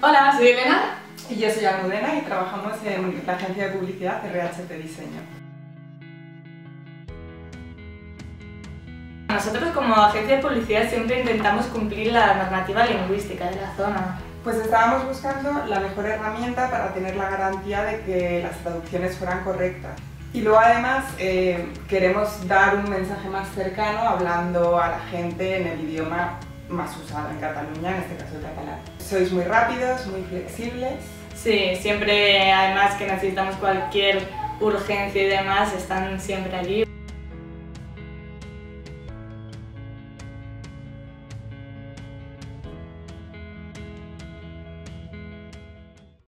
Hola, soy Elena. Y yo soy Almudena y trabajamos en la agencia de publicidad RHT Diseño. Nosotros como agencia de publicidad siempre intentamos cumplir la normativa lingüística de la zona. Pues estábamos buscando la mejor herramienta para tener la garantía de que las traducciones fueran correctas. Y luego además eh, queremos dar un mensaje más cercano hablando a la gente en el idioma más usado en Cataluña, en este caso el catalán. Sois muy rápidos, muy flexibles. Sí, siempre además que necesitamos cualquier urgencia y demás, están siempre allí.